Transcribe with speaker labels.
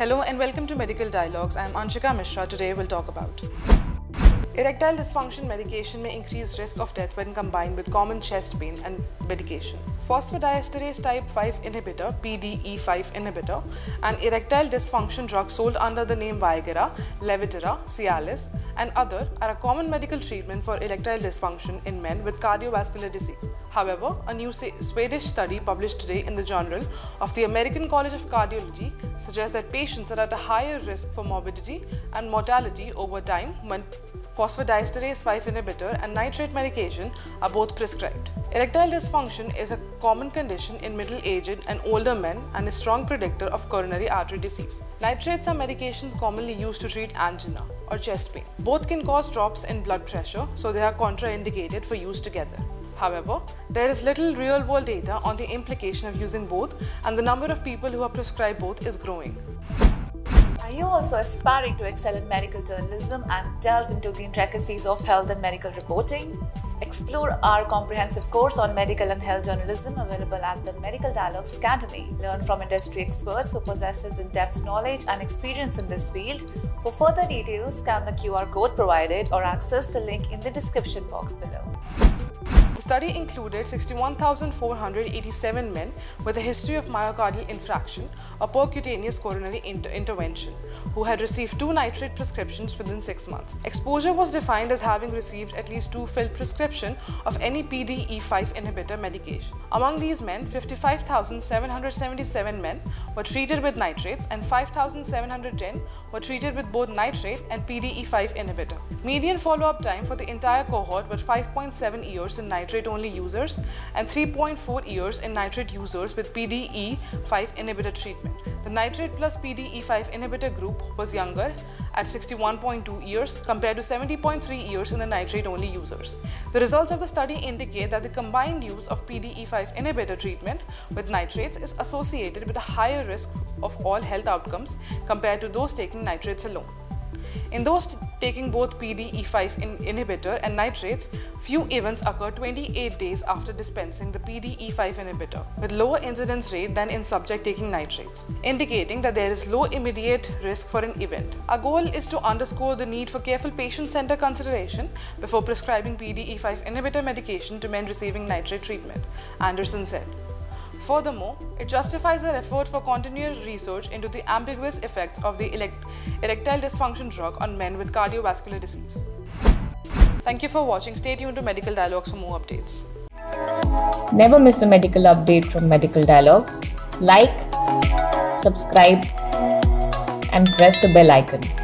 Speaker 1: Hello and welcome to Medical Dialogues. I'm Anshika Mishra. Today we'll talk about Erectile dysfunction medication may increase risk of death when combined with common chest pain and medication. Phosphodiesterase type 5 inhibitor, PDE5 inhibitor, an erectile dysfunction drug sold under the name Viagra, Levitra, Cialis, and other are a common medical treatment for erectile dysfunction in men with cardiovascular disease. However, a new Swedish study published today in the Journal of the American College of Cardiology suggests that patients are at a higher risk for morbidity and mortality over time when phosphodiesterase 5 inhibitor and nitrate medication are both prescribed. Erectile dysfunction is a common condition in middle-aged and older men and a strong predictor of coronary artery disease. Nitrates are medications commonly used to treat angina or chest pain. Both can cause drops in blood pressure, so they are contraindicated for use together. However, there is little real-world data on the implication of using both and the number of people who are prescribed both is growing.
Speaker 2: Are you also aspiring to excel in medical journalism and delve into the intricacies of health and medical reporting? Explore our comprehensive course on medical and health journalism available at the Medical Dialogues Academy. Learn from industry experts who possesses in-depth knowledge and experience in this field. For further details, scan the QR code provided or access the link in the description box below.
Speaker 1: The study included 61,487 men with a history of myocardial infarction or percutaneous coronary inter intervention who had received two nitrate prescriptions within six months. Exposure was defined as having received at least two filled prescription of any PDE5 inhibitor medication. Among these men, 55,777 men were treated with nitrates and 5,710 were treated with both nitrate and PDE5 inhibitor. Median follow-up time for the entire cohort was 5.7 years in nitrate nitrate only users and 3.4 years in nitrate users with PDE5 inhibitor treatment. The nitrate plus PDE5 inhibitor group was younger at 61.2 years compared to 70.3 years in the nitrate only users. The results of the study indicate that the combined use of PDE5 inhibitor treatment with nitrates is associated with a higher risk of all health outcomes compared to those taking nitrates alone. In those taking both PDE5 in inhibitor and nitrates, few events occur 28 days after dispensing the PDE5 inhibitor, with lower incidence rate than in subject taking nitrates, indicating that there is low immediate risk for an event. Our goal is to underscore the need for careful patient-centered consideration before prescribing PDE5 inhibitor medication to men receiving nitrate treatment, Andersson said. Furthermore, it justifies their effort for continuous research into the ambiguous effects of the erectile dysfunction drug on men with cardiovascular disease. Thank you for watching. Stay tuned to Medical Dialogues for more updates.
Speaker 3: Never miss a medical update from Medical Dialogues. Like, subscribe, and press the bell icon.